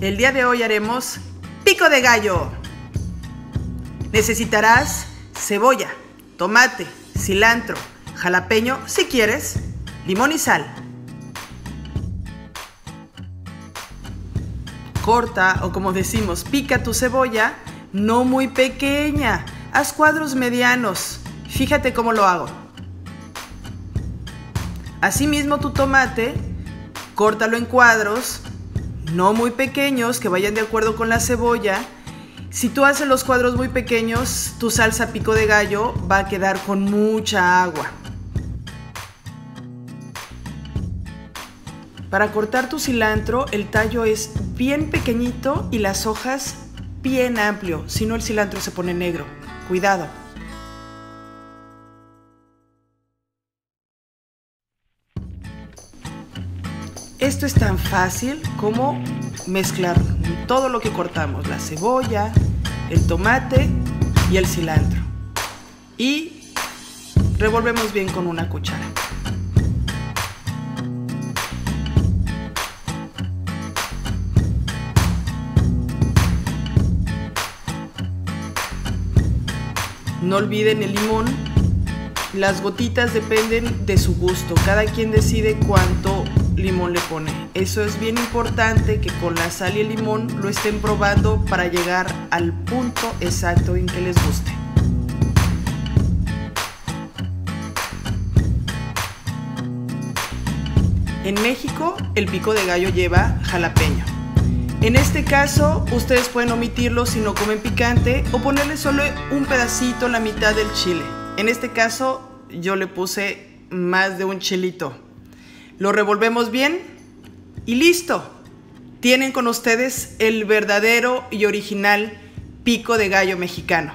El día de hoy haremos pico de gallo. Necesitarás cebolla, tomate, cilantro, jalapeño si quieres, limón y sal. Corta o como decimos, pica tu cebolla, no muy pequeña. Haz cuadros medianos. Fíjate cómo lo hago. Asimismo tu tomate, córtalo en cuadros, no muy pequeños, que vayan de acuerdo con la cebolla. Si tú haces los cuadros muy pequeños, tu salsa pico de gallo va a quedar con mucha agua. Para cortar tu cilantro, el tallo es bien pequeñito y las hojas bien amplio, si no el cilantro se pone negro. Cuidado. Esto es tan fácil como mezclar todo lo que cortamos, la cebolla, el tomate y el cilantro. Y revolvemos bien con una cuchara. No olviden el limón. Las gotitas dependen de su gusto. Cada quien decide cuánto limón le pone. Eso es bien importante que con la sal y el limón lo estén probando para llegar al punto exacto en que les guste. En México el pico de gallo lleva jalapeño. En este caso, ustedes pueden omitirlo si no comen picante o ponerle solo un pedacito, la mitad del chile. En este caso, yo le puse más de un chilito. Lo revolvemos bien y listo. Tienen con ustedes el verdadero y original pico de gallo mexicano.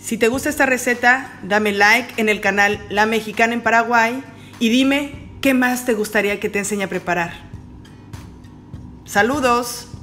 Si te gusta esta receta, dame like en el canal La Mexicana en Paraguay y dime qué más te gustaría que te enseñe a preparar. Saludos.